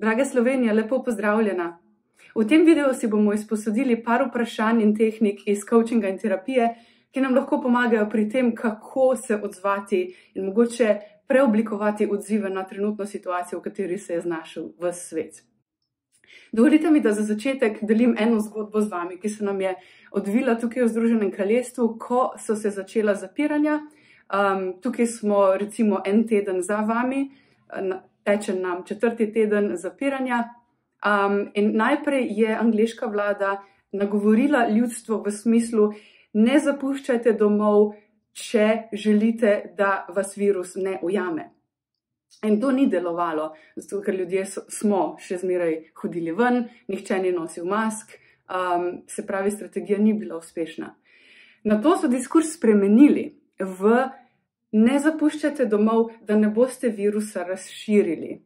Draga Slovenija, lepo pozdravljena. V tem videu si bomo izposodili par vprašanj in tehnik iz coachinga in terapije, ki nam lahko pomagajo pri tem, kako se odzvati in mogoče preoblikovati odzive na trenutno situacijo, v kateri se je znašel v svet. Dovolite mi, da za začetek delim eno zgodbo z vami, ki se nam je odvila tukaj v Združenem kraljestvu, ko so se začela zapiranja. Um, tukaj smo recimo en teden za vami, teče nam četrti teden zapiranja. Um, in najprej je angliška vlada nagovorila ljudstvo v smislu: ne zapuščajte domov, če želite, da vas virus ne ujame. In to ni delovalo, zato ker ljudje so, smo še zmeraj hodili ven, nihče ni nosil mask, um, se pravi, strategija ni bila uspešna. Na to so diskurs spremenili v ne zapuščajte domov, da ne boste virusa razširili.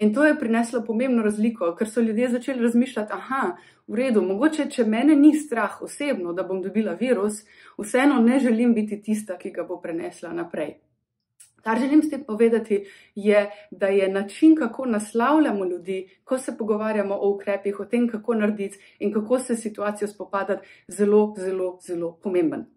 In to je prineslo pomembno razliko, ker so ljudje začeli razmišljati, aha, v redu, mogoče, če mene ni strah osebno, da bom dobila virus, vseeno ne želim biti tista, ki ga bo prenesla naprej. Kar želim s tem povedati, je, da je način, kako naslavljamo ljudi, ko se pogovarjamo o ukrepih, o tem, kako narediti in kako se situacijo spopadati, zelo, zelo, zelo pomemben.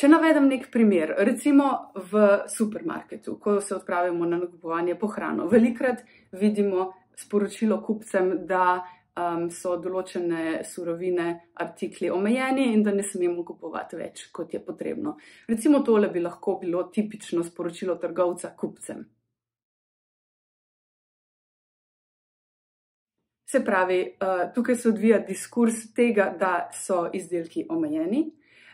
Če navedem nek primer, recimo v supermarketu, ko se odpravimo na nakupovanje po hrano, velikrat vidimo sporočilo kupcem, da um, so določene surovine, artikli omejeni in da ne smemo kupovati več, kot je potrebno. Recimo tole bi lahko bilo tipično sporočilo trgovca kupcem. Se pravi, uh, tukaj se odvija diskurs tega, da so izdelki omejeni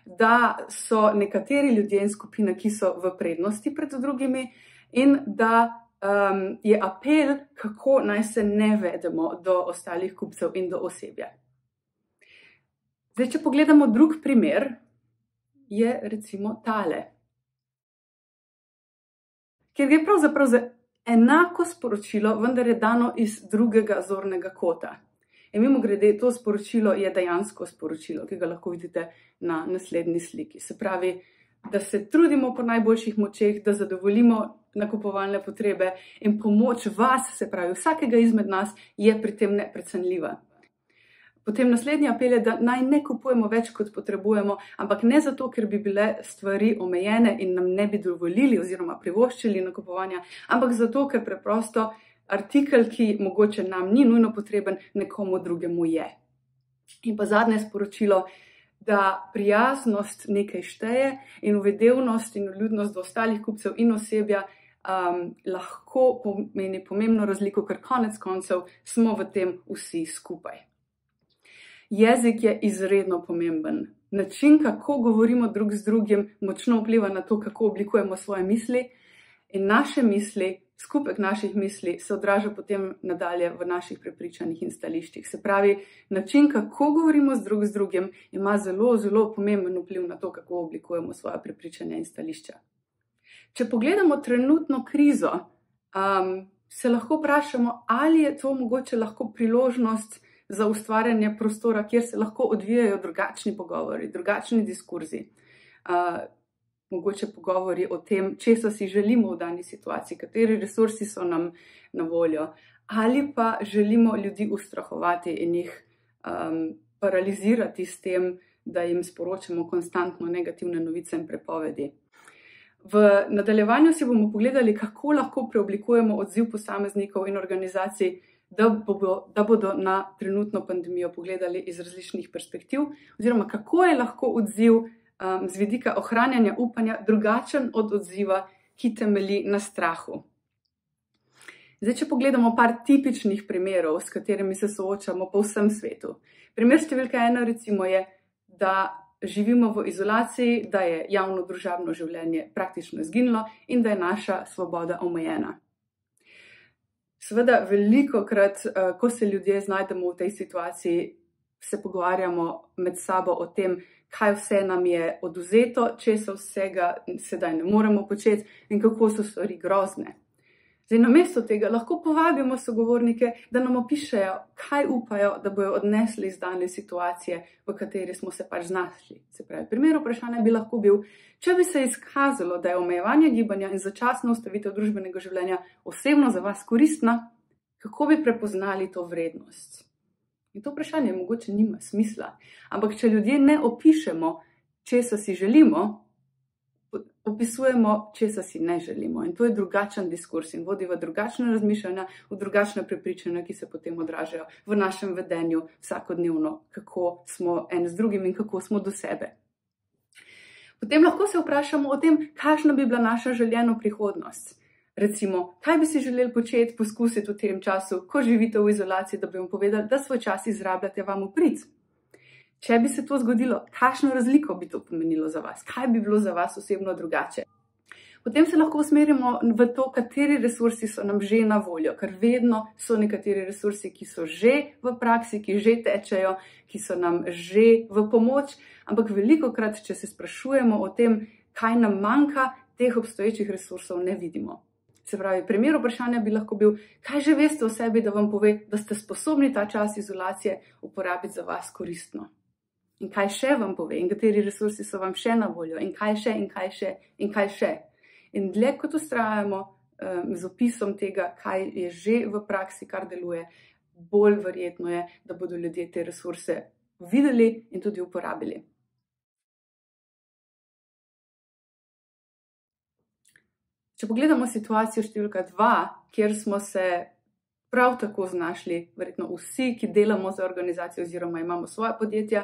da so nekateri ljudje in skupine, ki so v prednosti pred drugimi, in da um, je apel, kako naj se ne vedemo do ostalih kupcev in do osebja. Zdaj, če pogledamo drug primer, je recimo tale, kjer gre pravzaprav za enako sporočilo, vendar je dano iz drugega zornega kota. In mimo grede, to sporočilo je dejansko sporočilo, ki ga lahko vidite na naslednji sliki. Se pravi, da se trudimo po najboljših močeh, da zadovoljimo nakupovalne potrebe in pomoč vas, se pravi, vsakega izmed nas, je pri tem neprecenljiva. Potem naslednji apel je, da naj ne kupujemo več, kot potrebujemo, ampak ne zato, ker bi bile stvari omejene in nam ne bi dovolili oziroma privoščili nakupovanja, ampak zato, ker preprosto artikel, ki mogoče nam ni nujno potreben, nekomu drugemu je. In pa zadnje sporočilo, da prijaznost nekaj šteje in uvedevnost in ljudnost do ostalih kupcev in osebja um, lahko pomeni pomembno razliko, ker konec koncev smo v tem vsi skupaj. Jezik je izredno pomemben. Način, kako govorimo drug z drugim, močno vpliva na to, kako oblikujemo svoje misli in naše misli skupek naših misli se odraža potem nadalje v naših prepričanjih in stališčih. Se pravi, način, kako govorimo z, drug z drugim, ima zelo, zelo pomemben vpliv na to, kako oblikujemo svoje prepričanja in stališča. Če pogledamo trenutno krizo, um, se lahko vprašamo, ali je to mogoče lahko priložnost za ustvarjanje prostora, kjer se lahko odvijajo drugačni pogovori, drugačni diskurzi. Uh, mogoče pogovori o tem, če so si želimo v dani situaciji, kateri resursi so nam na voljo, ali pa želimo ljudi ustrahovati in jih um, paralizirati s tem, da jim sporočamo konstantno negativne novice in prepovedi. V nadaljevanju si bomo pogledali, kako lahko preoblikujemo odziv posameznikov in organizacij, da, bo, da bodo na trenutno pandemijo pogledali iz različnih perspektiv, oziroma kako je lahko odziv um, z vidika ohranjanja upanja drugačen od odziva, ki temelji na strahu. Zdaj, če pogledamo par tipičnih primerov, s katerimi se soočamo po vsem svetu. Primer številka ena, recimo, je, da živimo v izolaciji, da je javno družabno življenje praktično izginilo in da je naša svoboda omejena. Seveda, veliko krat, uh, ko se ljudje znajdemo v tej situaciji, se pogovarjamo med sabo o tem, kaj vse nam je oduzeto, če se vsega sedaj ne moremo početi in kako so stvari grozne. Zdaj, na mesto tega lahko povabimo sogovornike, da nam opišajo, kaj upajo, da bojo odnesli iz dane situacije, v kateri smo se pač znašli. Se pravi, primer vprašanja bi lahko bil, če bi se izkazalo, da je omejevanje gibanja in začasno ustavitev družbenega življenja osebno za vas koristna, kako bi prepoznali to vrednost. In to vprašanje mogoče nima smisla. Ampak, če ljudje ne opišemo, česa si želimo, opisujemo, česa si ne želimo. In to je drugačen diskurs in vodi v drugačne razmišljanja, v drugačne prepričanja, ki se potem odražajo v našem vedenju vsakodnevno, kako smo en z drugim in kako smo do sebe. Potem lahko se vprašamo o tem, kakšna bi bila naša željena prihodnost. Recimo, kaj bi si želeli početi, poskusiti v tem času, ko živite v izolaciji, da bi vam povedali, da svoj čas izrabljate vam v prid. Če bi se to zgodilo, kakšno razliko bi to pomenilo za vas, kaj bi bilo za vas osebno drugače. Potem se lahko usmerimo v to, kateri resursi so nam že na voljo, ker vedno so nekateri resursi, ki so že v praksi, ki že tečejo, ki so nam že v pomoč, ampak veliko krat, če se sprašujemo o tem, kaj nam manjka, teh obstoječih resursov ne vidimo. Se pravi, primer vprašanja bi lahko bil, kaj že veste o sebi, da vam pove, da ste sposobni ta čas izolacije uporabiti za vas koristno? In kaj še vam pove, in kateri resursi so vam še na voljo, in kaj še, in kaj še, in kaj še. In dlje kot ustrajamo um, z opisom tega, kaj je že v praksi, kar deluje, bolj verjetno je, da bodo ljudje te resurse videli in tudi uporabili. Če pogledamo situacijo številka dva, kjer smo se prav tako znašli, verjetno vsi, ki delamo za organizacijo oziroma imamo svoje podjetja,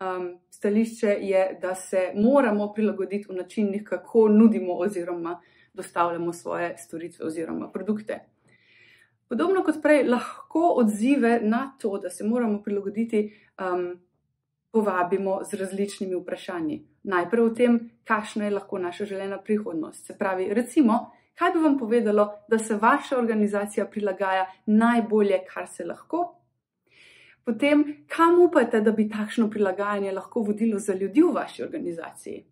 um, stališče je, da se moramo prilagoditi v načinih, kako nudimo oziroma dostavljamo svoje storitve oziroma produkte. Podobno kot prej, lahko odzive na to, da se moramo prilagoditi, um, povabimo z različnimi vprašanji. Najprej o tem, kakšna je lahko naša želena prihodnost. Se pravi, recimo, kaj bi vam povedalo, da se vaša organizacija prilagaja najbolje, kar se lahko, potem kam upate, da bi takšno prilagajanje lahko vodilo za ljudi v vaši organizaciji?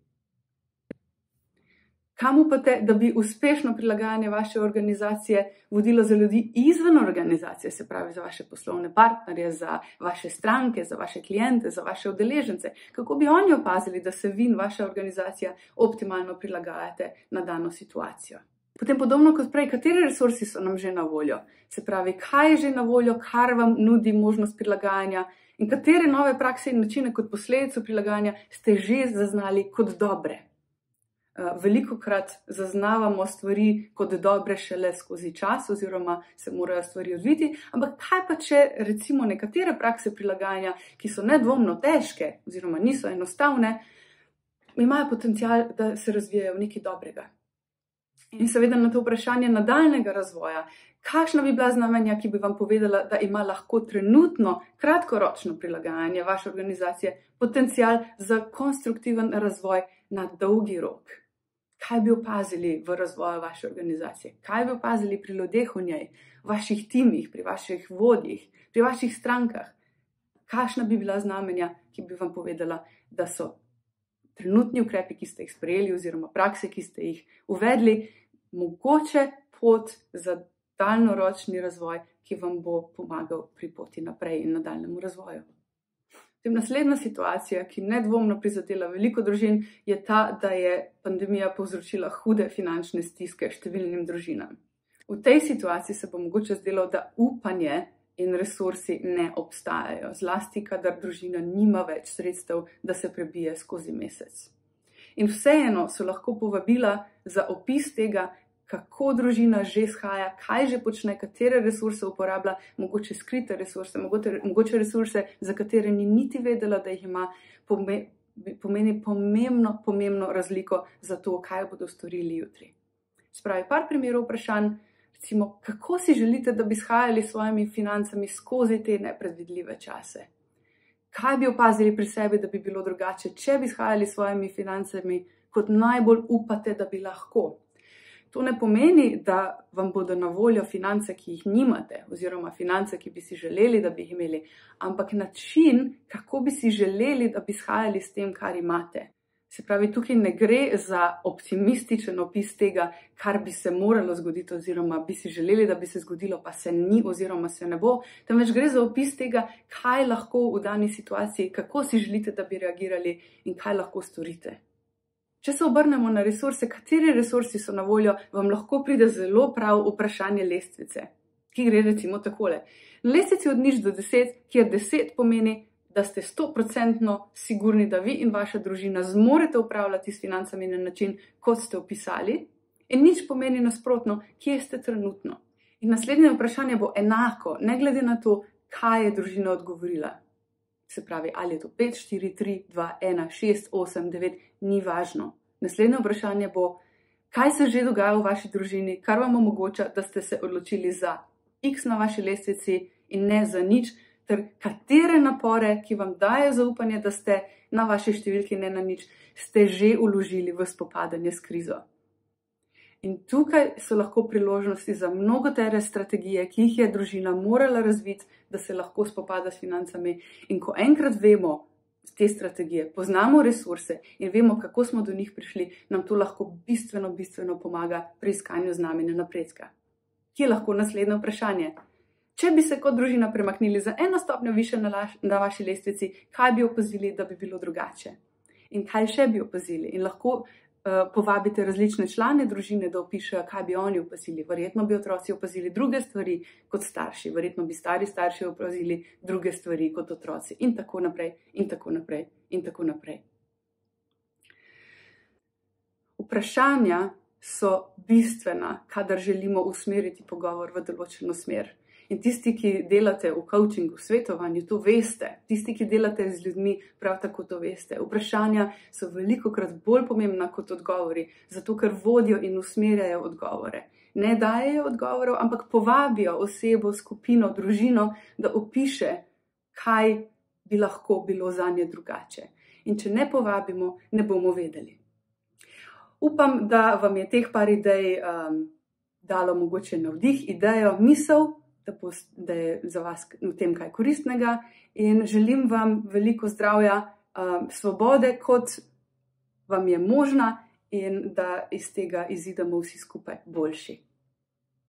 Kam upate, da bi uspešno prilagajanje vaše organizacije vodilo za ljudi izven organizacije, se pravi za vaše poslovne partnerje, za vaše stranke, za vaše klijente, za vaše udeležence? Kako bi oni opazili, da se vi in vaša organizacija optimalno prilagajate na dano situacijo? Potem podobno kot prej, kateri resursi so nam že na voljo. Se pravi, kaj je že na voljo, kar vam nudi možnost prilagajanja in katere nove prakse in načine kot posledico prilagajanja ste že zaznali kot dobre. Eh, Veliko krat zaznavamo stvari kot dobre šele skozi čas, oziroma se morajo stvari odviti, ampak kaj pa če recimo nekatere prakse prilagajanja, ki so nedvomno težke, oziroma niso enostavne, imajo potencial, da se razvijajo v nekaj dobrega. In seveda na to vprašanje nadaljnega razvoja, kakšna bi bila znamenja, ki bi vam povedala, da ima lahko trenutno kratkoročno prilagajanje vaše organizacije potencial za konstruktiven razvoj na dolgi rok. Kaj bi opazili v razvoju vaše organizacije, kaj bi opazili pri ljudeh v njej, v vaših timih, pri vaših vodjih, pri vaših strankah, kakšna bi bila znamenja, ki bi vam povedala, da so trenutni ukrepi, ki ste jih sprejeli, oziroma prakse, ki ste jih uvedli, mogoče pot za daljnoročni razvoj, ki vam bo pomagal pri poti naprej in nadaljnemu razvoju. Tem naslednja situacija, ki nedvomno prizadela veliko družin, je ta, da je pandemija povzročila hude finančne stiske številnim družinam. V tej situaciji se bo mogoče zdelo, da upanje in resursi ne obstajajo, zlasti, kadar družina nima več sredstev, da se prebije skozi mesec. In vseeno so lahko povabila za opis tega, kako družina že shaja, kaj že počne, katere resurse uporablja, mogoče skrite resurse, mogoče, mogoče resurse, za katere ni niti vedela, da jih ima, pomeni pomembno, pomembno razliko za to, kaj bodo storili jutri. Spravi par primerov vprašanj. Recimo, kako si želite, da bi shajali s svojimi financami skozi te nepredvidljive čase? Kaj bi opazili pri sebi, da bi bilo drugače, če bi shajali s svojimi financami, kot najbolj upate, da bi lahko? To ne pomeni, da vam bodo na voljo finance, ki jih nimate, oziroma finance, ki bi si želeli, da bi jih imeli, ampak način, kako bi si želeli, da bi shajali s tem, kar imate. Se pravi, tukaj ne gre za optimističen opis tega, kar bi se moralo zgoditi, oziroma bi si želeli, da bi se zgodilo, pa se ni, oziroma se ne bo, temveč gre za opis tega, kaj lahko v dani situaciji, kako si želite, da bi reagirali in kaj lahko storite. Če se obrnemo na resurse, kateri resursi so na voljo, vam lahko pride zelo prav vprašanje lestvice. ki gre recimo takole. Na lestvici od nič do deset, kjer deset pomeni, da ste stoprocentno sigurni, da vi in vaša družina zmorete upravljati s financami na način, kot ste opisali, in nič pomeni nasprotno, kje ste trenutno. In naslednje vprašanje bo enako, ne glede na to, kaj je družina odgovorila. Se pravi, ali je to 5, 4, 3, 2, 1, 6, 8, 9, ni važno. Naslednje vprašanje bo, kaj se že dogaja v vaši družini, kar vam omogoča, da ste se odločili za X na vaši lestvici in ne za nič, ter katere napore, ki vam dajo zaupanje, da ste na vaši številki ne na nič, ste že uložili v spopadanje s krizo. In tukaj so lahko priložnosti za mnogotere strategije, ki jih je družina morala razviti, da se lahko spopada s financami. In ko enkrat vemo te strategije, poznamo resurse in vemo, kako smo do njih prišli, nam to lahko bistveno, bistveno pomaga pri iskanju znamenja napredka. Kje je lahko naslednje vprašanje? Če bi se kot družina premaknili za eno stopnjo više na, laš, na vaši lestvici, kaj bi opazili, da bi bilo drugače? In kaj še bi opazili? In lahko povabite različne člane družine, da opišajo, kaj bi oni opazili. Verjetno bi otroci opazili druge stvari kot starši, verjetno bi stari starši opazili druge stvari kot otroci, in tako naprej, in tako naprej, in tako naprej. Vprašanja so bistvena, kadar želimo usmeriti pogovor v določeno smer. In tisti, ki delate v coachingu, svetovanju, to veste. Tisti, ki delate z ljudmi, prav tako to veste. Vprašanja so veliko krat bolj pomembna kot odgovori, zato ker vodijo in usmerjajo odgovore. Ne dajo odgovorov, ampak povabijo osebo, skupino, družino, da opiše, kaj bi lahko bilo za nje drugače. In če ne povabimo, ne bomo vedeli. Upam, da vam je teh par idej um, dalo mogoče navdih, idejo, misel da, bo, da je za vas v tem kaj koristnega in želim vam veliko zdravja, um, svobode, kot vam je možna, in da iz tega izidemo vsi skupaj boljši.